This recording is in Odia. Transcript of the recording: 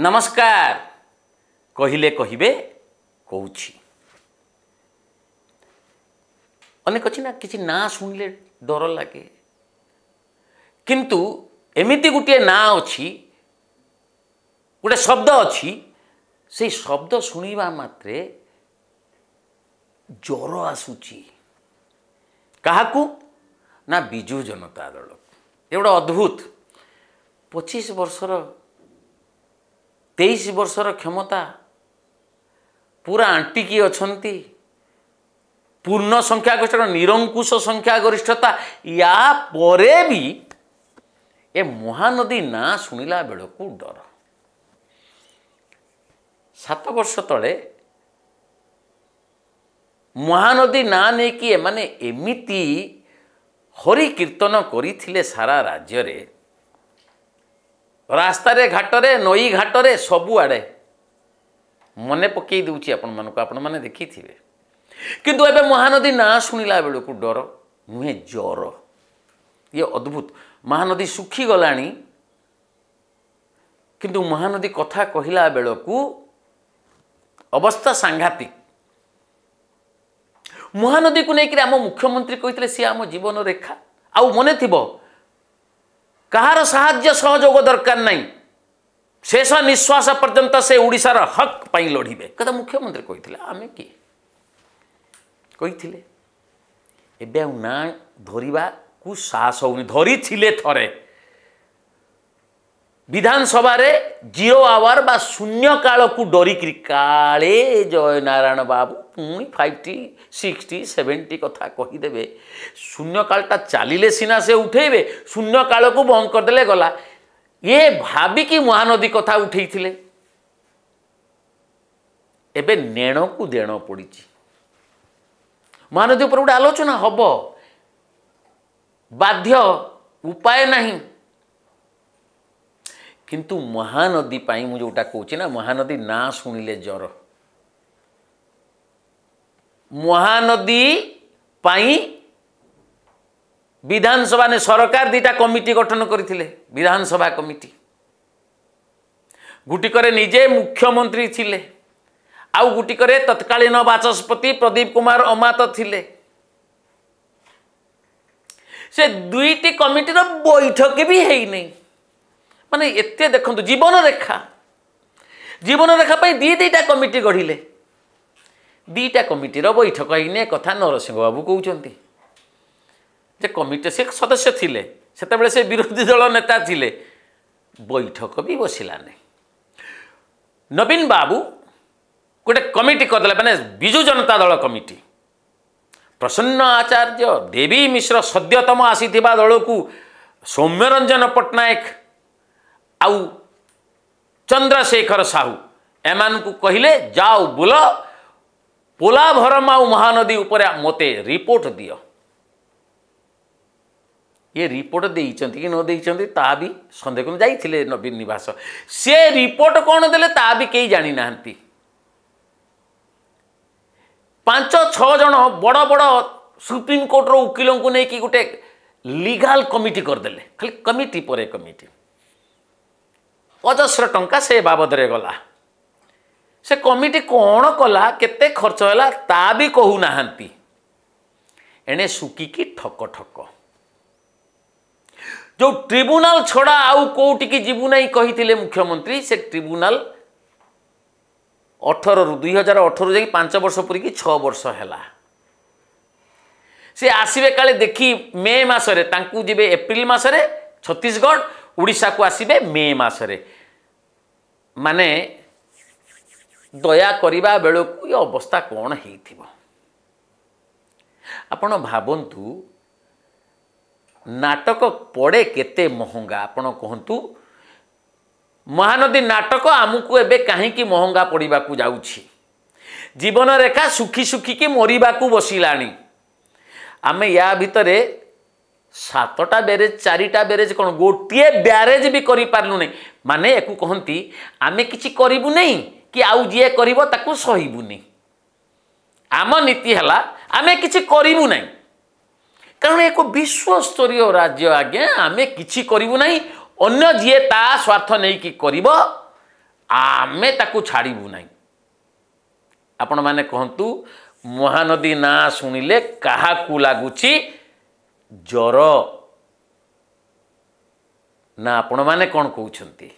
ନମସ୍କାର କହିଲେ କହିବେ କହୁଛି ଅନେକ ଅଛି ନା କିଛି ନାଁ ଶୁଣିଲେ ଡର ଲାଗେ କିନ୍ତୁ ଏମିତି ଗୋଟିଏ ନାଁ ଅଛି ଗୋଟେ ଶବ୍ଦ ଅଛି ସେଇ ଶବ୍ଦ ଶୁଣିବା ମାତ୍ରେ ଜ୍ୱର ଆସୁଛି। କାହାକୁ? ନା ବିଜୁ ଜନତା ଦଳକୁ। ଏ ଗୋଟେ ଅଦ୍ଭୁତ। ପଚିଶ ବର୍ଷର ତେଇଶ ବର୍ଷର କ୍ଷମତା। ପୁରା ଆଣ୍ଟିକି ଅଛନ୍ତି। ପୂର୍ଣ୍ଣ ସଂଖ୍ୟାଗରିଷ୍ଠତା ନିରଙ୍କୁଶ ସଂଖ୍ୟାଗରିଷ୍ଠତା। ୟା ପରେ ବି ଏ ମହାନଦୀ ନାଁ ଶୁଣିଲା ବେଳକୁ ଡର। ସାତ ବର୍ଷ ତଳେ ମହାନଦୀ ନାଁ ନେଇକି ଏମାନେ ଏମିତି ହରି କୀର୍ତ୍ତନ କରିଥିଲେ ସାରା ରାଜ୍ୟରେ। ରାସ୍ତାରେ ଘାଟରେ ନଈ ଘାଟରେ ସବୁଆଡ଼େ। ମନେ ପକେଇ ଦେଉଛି ଆପଣମାନଙ୍କୁ ଆପଣମାନେ ଦେଖିଥିବେ। କିନ୍ତୁ ଏବେ ମହାନଦୀ ନାଁ ଶୁଣିଲା ବେଳକୁ ଡର ନୁହେଁ ଜ୍ୱର ଇଏ ଅଦ୍ଭୁତ। ମହାନଦୀ ଶୁଖିଗଲାଣି କିନ୍ତୁ ମହାନଦୀ କଥା କହିଲା ବେଳକୁ ଅବସ୍ଥା ସାଂଘାତିକ ମହାନଦୀକୁ ନେଇକରି ଆମ ମୁଖ୍ୟମନ୍ତ୍ରୀ କହିଥିଲେ ସିଏ ଆମ ଜୀବନ ରେଖା। ଆଉ ମନେ ଥିବ କାହାର ସାହାଯ୍ୟ ସହଯୋଗ ଦରକାର ନାହିଁ ଶେଷ ନିଶ୍ୱାସ ପର୍ଯ୍ୟନ୍ତ ସେ ଓଡ଼ିଶାର ହକ୍ ପାଇଁ ଲଢ଼ିବେ। କଥା ମୁଖ୍ୟମନ୍ତ୍ରୀ କହିଥିଲେ ଆମେ କିଏ? କହିଥିଲେ ଏବେ ଆଉ ନାଁ ଧରିବାକୁ ସାହସ ହେଉନି ଧରିଥିଲେ ଥରେ। ବିଧାନସଭାରେ ଜିରୋ ଆୱାର ବା ଶୂନ୍ୟକାଳକୁ ଡରିକିରି କାଳେ ଜୟନାରାୟଣ ବାବୁ ପୁଣି ଫାଇଭ୍ ଟି ସିକ୍ସଟି ସେଭେଣ୍ଟି କଥା କହିଦେବେ। ଶୂନ୍ୟକାଳଟା ଚାଲିଲେ ସିନା ସେ ଉଠେଇବେ ଶୂନ୍ୟକାଳକୁ ବନ୍ଦ କରିଦେଲେ ଗଲା। ଇଏ ଭାବିକି ମହାନଦୀ କଥା ଉଠେଇଥିଲେ। ଏବେ ନେଣକୁ ଦେଣ ପଡ଼ିଛି। ମହାନଦୀ ଉପରେ ଗୋଟେ ଆଲୋଚନା ହେବ। ବାଧ୍ୟ ଉପାୟ ନାହିଁ। କିନ୍ତୁ ମହାନଦୀ ପାଇଁ ମୁଁ ଯେଉଁଟା କହୁଛି ନା ମହାନଦୀ ନାଁ ଶୁଣିଲେ ଜ୍ୱର ମହାନଦୀ ପାଇଁ ବିଧାନସଭା ସରକାର ଦୁଇଟା କମିଟି ଗଠନ କରିଥିଲେ ବିଧାନସଭା କମିଟି ଗୋଟିକରେ ନିଜେ ମୁଖ୍ୟମନ୍ତ୍ରୀ ଥିଲେ ଆଉ ଗୋଟିକରେ ତତ୍କାଳୀନ ବାଚସ୍ପତି ପ୍ରଦୀପ କୁମାର ଅମାତ ଥିଲେ। ସେ ଦୁଇଟି କମିଟିର ବୈଠକ ବି ହେଇନି ମାନେ ଏତେ ଦେଖନ୍ତୁ ଜୀବନ ରେଖା ଜୀବନ ରେଖା ପାଇଁ ଦୁଇ ଦୁଇଟା କମିଟି ଗଢ଼ିଲେ ଦୁଇଟା କମିଟିର ବୈଠକ ହେଇନି କଥା ନରସିଂହ ବାବୁ କହୁଛନ୍ତି ଯେ କମିଟି ସେ ସଦସ୍ୟ ଥିଲେ ସେତେବେଳେ ସେ ବିରୋଧୀ ଦଳ ନେତା ଥିଲେ। ବୈଠକ ବି ବସିଲାନି ନବୀନ ବାବୁ ଗୋଟେ କମିଟି କରିଦେଲେ ମାନେ ବିଜୁ ଜନତା ଦଳ କମିଟି ପ୍ରସନ୍ନ ଆଚାର୍ଯ୍ୟ ଦେବୀ ମିଶ୍ର ସଦ୍ୟତମ ଆସିଥିବା ଦଳକୁ ସୌମ୍ୟରଞ୍ଜନ ପଟ୍ଟନାୟକ ଆଉ ଚନ୍ଦ୍ରଶେଖର ସାହୁ ଏମାନଙ୍କୁ କହିଲେ ଯାଅ ବୁଲ ପୋଲାଭରମ ଆଉ ମହାନଦୀ ଉପରେ ମୋତେ ରିପୋର୍ଟ ଦିଅ ଇଏ ରିପୋର୍ଟ ଦେଇଛନ୍ତି କି ନ ଦେଇଛନ୍ତି ତାହା ବି ସନ୍ଦେହ କିନ୍ତୁ ଯାଇଥିଲେ ନବୀନ ନିବାସ ସେ ରିପୋର୍ଟ କ'ଣ ଦେଲେ ତାହା ବି କେହି ଜାଣିନାହାନ୍ତି ପାଞ୍ଚ ଛଅ ଜଣ ବଡ଼ ବଡ଼ ସୁପ୍ରିମକୋର୍ଟର ଓକିଲଙ୍କୁ ନେଇକି ଗୋଟେ ଲିଗାଲ କମିଟି କରିଦେଲେ ଖାଲି କମିଟି ପରେ କମିଟି ଅଜସ୍ର ଟଙ୍କା ସେ ବାବଦରେ ଗଲା। ସେ କମିଟି କ'ଣ କଲା କେତେ ଖର୍ଚ୍ଚ ହେଲା ତା ବି କହୁନାହାନ୍ତି। ଏଣେ ଶୁଖିକି ଠକ ଠକ। ଯେଉଁ ଟ୍ରିବ୍ୟୁନାଲ ଛଡ଼ା ଆଉ କେଉଁଠିକି ଯିବୁ ନାହିଁ କହିଥିଲେ ମୁଖ୍ୟମନ୍ତ୍ରୀ ସେ ଟ୍ରିବ୍ୟୁନାଲ ଅଠରରୁ ଦୁଇ ହଜାର ଅଠରରୁ ଯାଇକି ପାଞ୍ଚ ବର୍ଷ ପୁରିକି ଛଅ ବର୍ଷ ହେଲା। ସେ ଆସିବେ କାଳେ ଦେଖି ମେ ମାସରେ ତାଙ୍କୁ ଯିବେ ଏପ୍ରିଲ ମାସରେ ଛତିଶଗଡ଼ ଓଡ଼ିଶାକୁ ଆସିବେ ମେ ମାସରେ। ମାନେ ଦୟା କରିବା ବେଳକୁ ଏ ଅବସ୍ଥା କ'ଣ ହେଇଥିବ? ଆପଣ ଭାବନ୍ତୁ ନାଟକ ପଡ଼େ କେତେ ମହଙ୍ଗା? ଆପଣ କୁହନ୍ତୁ ମହାନଦୀ ନାଟକ ଆମକୁ ଏବେ କାହିଁକି ମହଙ୍ଗା ପଡ଼ିବାକୁ ଯାଉଛି? ଜୀବନ ରେଖା ଶୁଖି ଶୁଖିକି ମରିବାକୁ ବସିଲାଣି। ଆମେ ୟା ଭିତରେ ସାତଟା ବ୍ୟାରେଜ ଚାରିଟା ବ୍ୟାରେଜ କ'ଣ ଗୋଟିଏ ବ୍ୟାରେଜ ବି କରିପାରିଲୁ ନାହିଁ ମାନେ ୟାକୁ କହନ୍ତି ଆମେ କିଛି କରିବୁ ନାହିଁ କି ଆଉ ଯିଏ କରିବ ତାକୁ ସହିବୁନି ଆମ ନୀତି ହେଲା ଆମେ କିଛି କରିବୁ ନାହିଁ କାରଣ ଏକ ବିଶ୍ୱସ୍ତରୀୟ ରାଜ୍ୟ ଆଜ୍ଞା ଆମେ କିଛି କରିବୁ ନାହିଁ ଅନ୍ୟ ଯିଏ ତା ସ୍ୱାର୍ଥ ନେଇକି କରିବ ଆମେ ତାକୁ ଛାଡ଼ିବୁ ନାହିଁ ଆପଣମାନେ କହନ୍ତୁ ମହାନଦୀ ନାଁ ଶୁଣିଲେ କାହାକୁ ଲାଗୁଛି ଜ୍ୱର ନା ଆପଣମାନେ କ'ଣ କହୁଛନ୍ତି